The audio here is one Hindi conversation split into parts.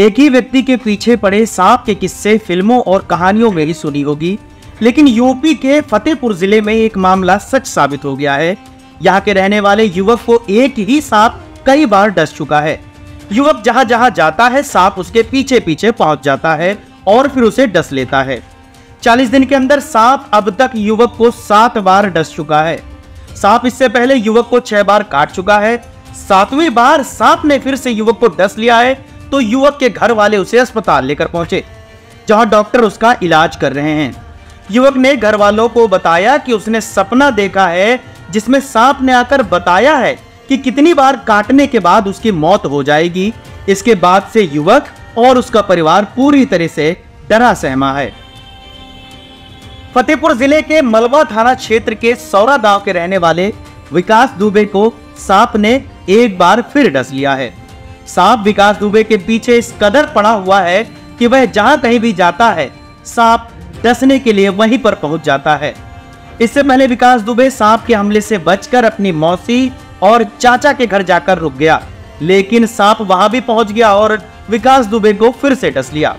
एक ही व्यक्ति के पीछे पड़े सांप के किस्से, फ़िल्मों और कहानियों में ही सुनी होगी। लेकिन यूपी के फतेहपुर ज़िले में एक मामला सच साबित हो गया है। यहाँ के रहने वाले युवक को एक ही सांप कई बार डस चुका है। युवक जहाँ जहाँ जाता है, सांप उसके पीछे पीछे पहुँच जाता है और फिर उसे डस लेता है। 40 दिन के अंदर सांप अब तक युवक को सात बार डस चुका है। सांप इससे पहले युवक को छह बार काट चुका है। सातवीं बार सांप ने फिर से युवक को डस लिया है। तो युवक के घर वाले उसे अस्पताल लेकर पहुँचे, जहाँ डॉक्टर उसका इलाज कर रहे हैं। युवक ने घर वालों को बताया कि उसने सपना देखा है, जिसमें सांप ने आकर बताया है कि कितनी बार काटने के बाद उसकी मौत हो जाएगी। इसके बाद से युवक और उसका परिवार पूरी तरह से डरा सहमा है। फतेहपुर ज़िले के मलबा थाना क्षेत्र के सौरा गाँव के रहने वाले विकास दुबे को सांप ने एक बार फिर डस लिया है। सांप विकास दुबे के पीछे इस कदर पड़ा हुआ है कि वह जहाँ कहीं भी जाता है, सांप डसने के लिए वहीं पर पहुँच जाता है। इससे पहले विकास दुबे सांप के हमले से बचकर अपनी मौसी और चाचा के घर जाकर रुक गया, लेकिन सांप वहाँ भी पहुँच गया और विकास दुबे को फिर से डस लिया।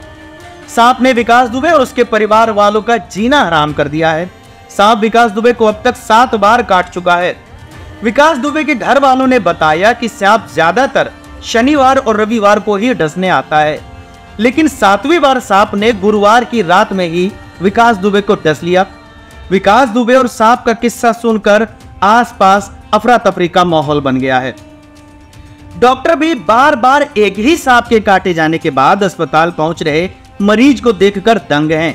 सांप ने विकास दुबे और उसके परिवार वालों का जीना हराम कर दिया है। सांप विकास दुबे को अब तक सात बार काट चुका है। विकास दुबे के घर वालों ने बताया कि सांप ज़्यादातर शनिवार और रविवार को ही डसने आता है। लेकिन सातवीं बार सांप ने गुरुवार की रात में ही विकास दुबे को डस लिया। विकास दुबे और सांप का किस्सा सुनकर आसपास अफरा तफरी का माहौल बन गया है। डॉक्टर भी बार बार एक ही सांप के काटे जाने के बाद अस्पताल पहुँच रहे मरीज़ को देखकर दंग हैं।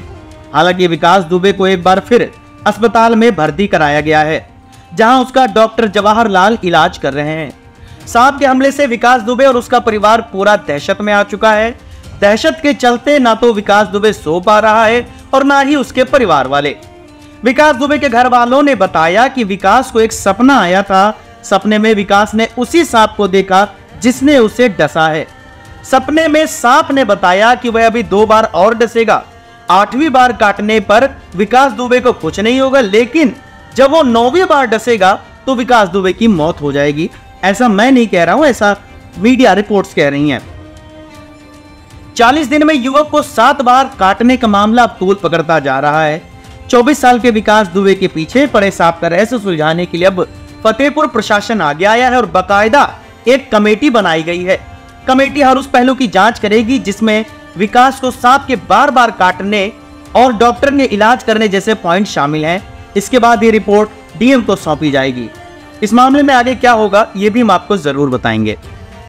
हालाँकि विकास दुबे को एक बार फिर अस्पताल में भर्ती कराया गया है, जहाँ उसका डॉक्टर जवाहरलाल इलाज कर रहे हैं। सांप के हमले से विकास दुबे और उसका परिवार पूरा दहशत में आ चुका है। दहशत के चलते ना तो विकास दुबे सो पा रहा है और ना ही उसके परिवार वाले। विकास दुबे के घर वालों ने बताया कि विकास को एक सपना आया था। सपने में विकास ने उसी सांप को देखा जिसने उसे डसा है। सपने में सांप ने बताया कि वह अभी दो बार और डसेगा। आठवीं बार काटने पर विकास दुबे को कुछ नहीं होगा, लेकिन जब वो नौवीं बार डसेगा तो विकास दुबे की मौत हो जाएगी। ऐसा मैं नहीं कह रहा हूँ, ऐसा मीडिया रिपोर्ट्स कह रही हैं। 40 दिन में युवक को सात बार काटने का मामला तूल पकड़ता जा रहा है। 24 साल के विकास दुबे के पीछे पड़े सांप का रहस्य सुलझाने के लिए अब फतेहपुर प्रशासन आगे आया है और बाकायदा एक कमेटी बनाई गई है। कमेटी हर उस पहलू की जाँच करेगी जिसमें विकास को सांप के बार बार काटने और डॉक्टर ने इलाज करने जैसे पॉइंट शामिल हैं। इसके बाद ये रिपोर्ट डीएम को सौंपी जाएगी। इस मामले में आगे क्या होगा ये भी हम आपको ज़रूर बताएँगे।